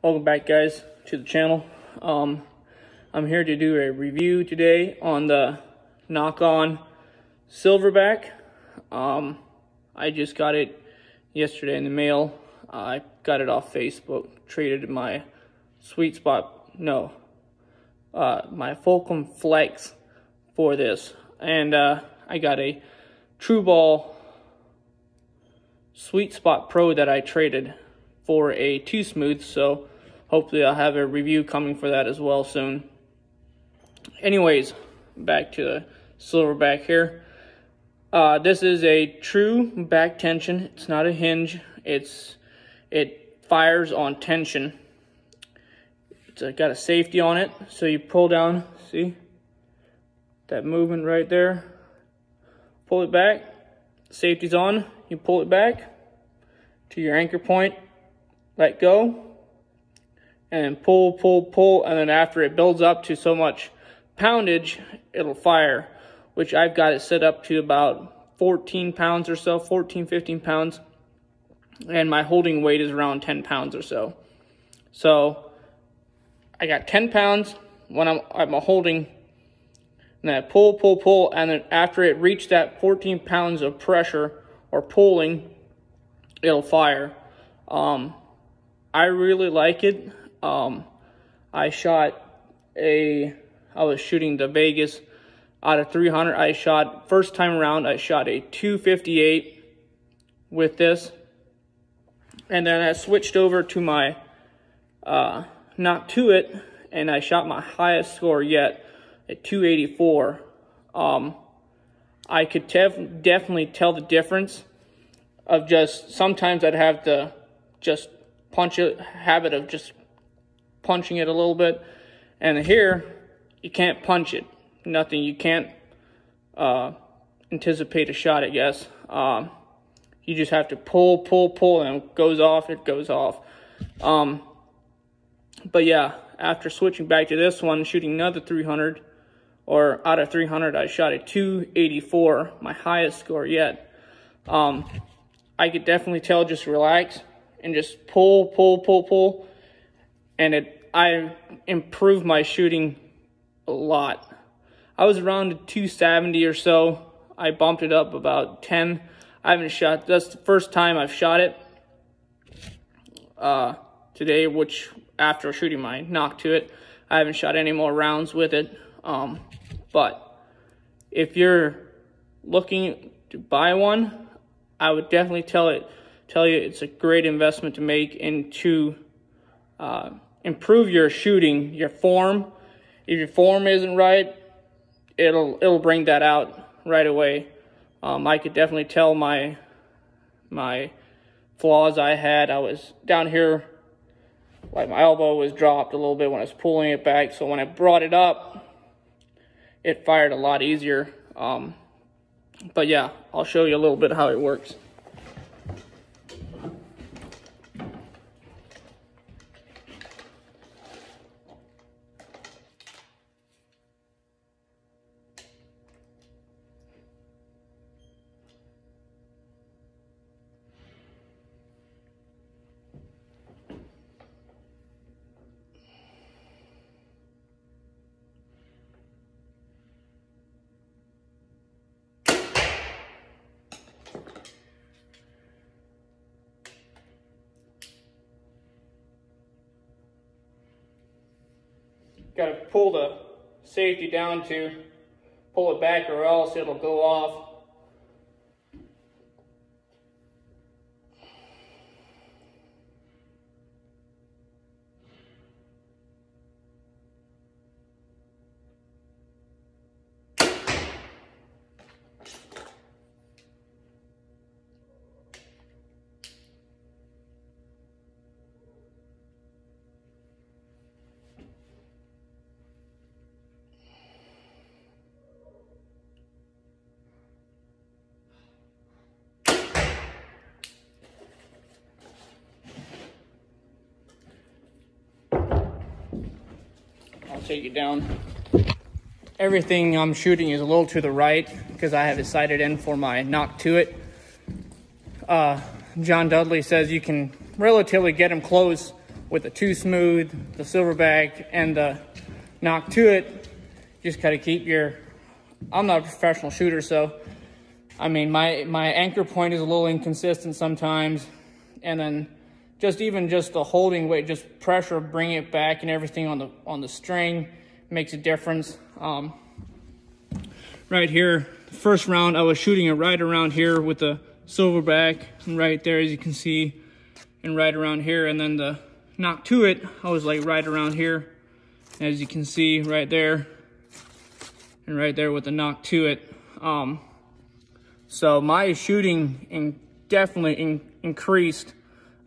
Welcome back guys to the channel. Um, I'm here to do a review today on the Nock On Silverback. Um, I just got it yesterday in the mail. I got it off Facebook, traded my sweet spot, no, uh, my Fulcrum Flex for this. And uh, I got a TruBall Sweet Spot Pro that I traded for a Too Smooth, so hopefully I'll have a review coming for that as well soon. Anyways, back to the silverback here. Uh, this is a true back tension. It's not a hinge. It's It fires on tension. It's got a safety on it, so you pull down, see? That movement right there. Pull it back, safety's on, you pull it back to your anchor point, let go, and pull, pull, pull, and then after it builds up to so much poundage, it'll fire, which I've got it set up to about 14 pounds or so, 14, 15 pounds, and my holding weight is around 10 pounds or so. So I got 10 pounds when I'm, I'm holding, and then I pull, pull, pull, and then after it reached that 14 pounds of pressure or pulling, it'll fire. Um, I really like it. Um, I shot a, I was shooting the Vegas out of 300. I shot, first time around, I shot a 258 with this. And then I switched over to my uh, Nock to it, and I shot my highest score yet at 284. Um, I could definitely tell the difference of just sometimes I'd have to just punch it, habit of just punching it a little bit. And here, you can't punch it. Nothing. You can't uh, anticipate a shot, I guess. Um, you just have to pull, pull, pull, and it goes off, it goes off. Um, but yeah, after switching back to this one, shooting another 300, or out of 300, I shot a 284, my highest score yet. Um, I could definitely tell just relax and just pull, pull, pull, pull. And it, I improved my shooting a lot. I was around 270 or so. I bumped it up about 10. I haven't shot, that's the first time I've shot it uh, today, which after shooting my Nock to it, I haven't shot any more rounds with it. Um, but if you're looking to buy one, I would definitely tell it, tell you it's a great investment to make and to uh, improve your shooting, your form. If your form isn't right, it'll it'll bring that out right away. Um, I could definitely tell my my flaws I had. I was down here, like my elbow was dropped a little bit when I was pulling it back. So when I brought it up, it fired a lot easier. Um, but yeah, I'll show you a little bit how it works. Got to pull the safety down to pull it back or else it'll go off take it down. Everything I'm shooting is a little to the right because I have it sighted in for my knock to it. Uh, John Dudley says you can relatively get them close with the Too Smooth, the Silverback, and the knock to it, just gotta keep your, I'm not a professional shooter, so, I mean, my, my anchor point is a little inconsistent sometimes, and then just even just the holding weight, just pressure, bring it back and everything on the, on the string makes a difference. Um, right here, first round, I was shooting it right around here with the silverback, and right there, as you can see, and right around here, and then the knock to it, I was like right around here, as you can see right there, and right there with the knock to it. Um, so my shooting in, definitely in, increased,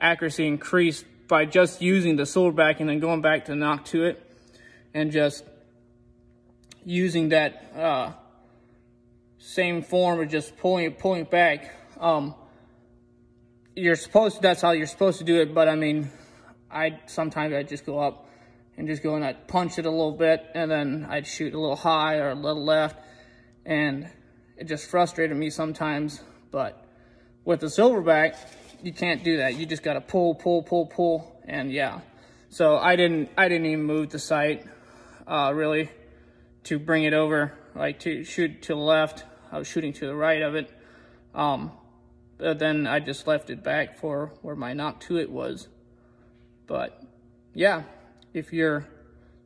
accuracy increased by just using the silverback and then going back to knock to it, and just using that uh, same form of just pulling it, pulling it back. Um, you're supposed to, that's how you're supposed to do it, but I mean, I sometimes I just go up and just go and I'd punch it a little bit and then I'd shoot a little high or a little left and it just frustrated me sometimes, but with the silverback, you can't do that. You just got to pull, pull, pull, pull, and yeah. So I didn't, I didn't even move the sight, uh, really, to bring it over, like to shoot to the left. I was shooting to the right of it. Um, but then I just left it back for where my Nock to it was. But yeah, if you're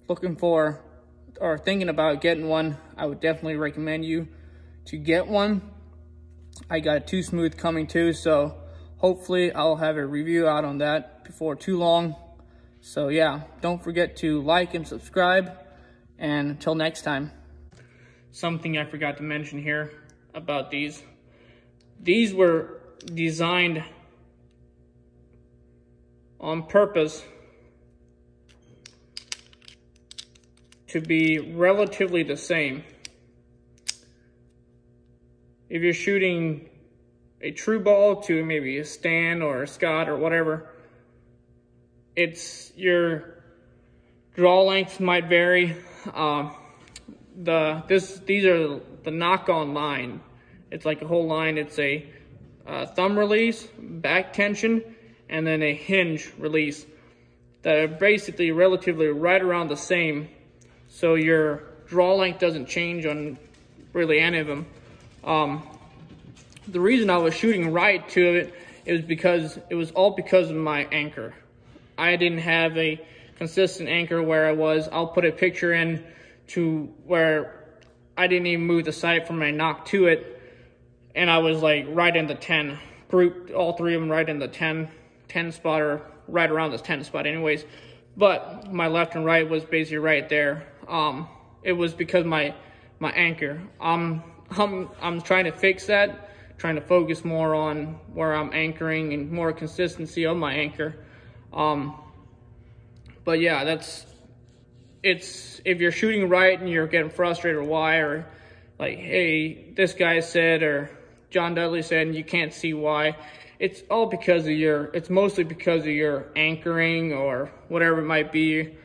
looking for or thinking about getting one, I would definitely recommend you to get one. I got a Too Smooth coming too, so hopefully I'll have a review out on that before too long. So yeah, don't forget to like and subscribe. And until next time. Something I forgot to mention here about these. These were designed on purpose to be relatively the same. If you're shooting a TruBall to maybe a Stan or a Scott or whatever, it's your draw length might vary. Uh, the this these are the Nock On line. It's like a whole line. It's a uh, thumb release, back tension, and then a hinge release that are basically relatively right around the same. So your draw length doesn't change on really any of them. Um, the reason I was shooting right to it is because it was all because of my anchor. I didn't have a consistent anchor where I was. I'll put a picture in to where I didn't even move the sight from my knock to it and I was like right in the 10. Grouped all three of them right in the 10, 10 spot or right around this 10 spot anyways. But my left and right was basically right there. Um, it was because my my anchor. Um, I'm I'm trying to fix that, trying to focus more on where I'm anchoring and more consistency of my anchor. Um, but yeah, that's it's if you're shooting right and you're getting frustrated why or like hey this guy said or John Dudley said, and you can't see why. It's all because of your, it's mostly because of your anchoring or whatever it might be.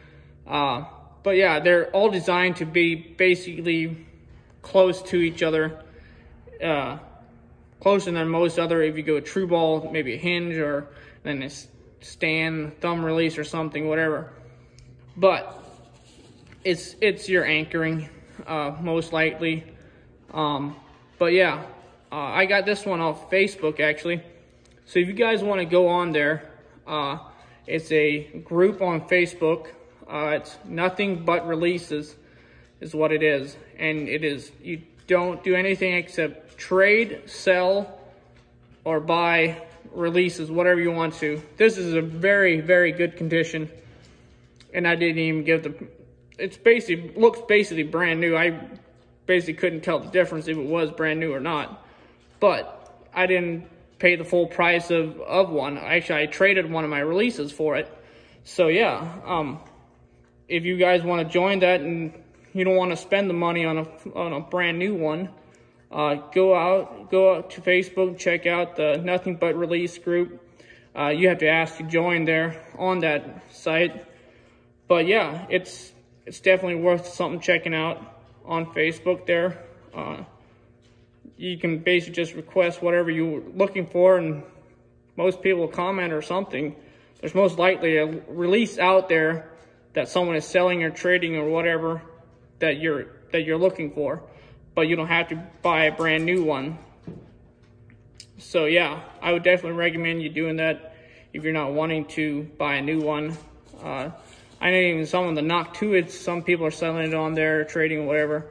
Uh, but yeah, they're all designed to be basically close to each other. Uh, closer than most other, if you go a TruBall, maybe a hinge or then a stand, thumb release or something, whatever. But it's it's your anchoring, uh, most likely. Um, but yeah, uh, I got this one off Facebook, actually. So if you guys want to go on there, uh, it's a group on Facebook. Uh, it's nothing but releases is what it is. And it is, you don't do anything except trade, sell, or buy releases, whatever you want to. This is a very, very good condition. And I didn't even give the, it's basically, looks basically brand new. I basically couldn't tell the difference if it was brand new or not but I didn't pay the full price of, of one. Actually, I traded one of my releases for it. So yeah, um, if you guys want to join that and you don't want to spend the money on a, on a brand new one, uh, go out, go out to Facebook, check out the Nothing But Release group. Uh, you have to ask to join there on that site. But yeah, it's it's definitely worth something checking out on Facebook there. Uh, you can basically just request whatever you're looking for and most people comment or something. there's most likely a release out there that someone is selling or trading or whatever that you're that you're looking for, but you don't have to buy a brand new one. So yeah, I would definitely recommend you doing that if you're not wanting to buy a new one. Uh, I know even some of the knock Noctuids, some people are selling it on there, trading whatever.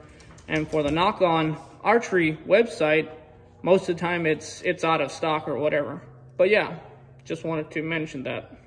And for the Nock On Archery website, most of the time it's it's out of stock or whatever. But yeah, just wanted to mention that.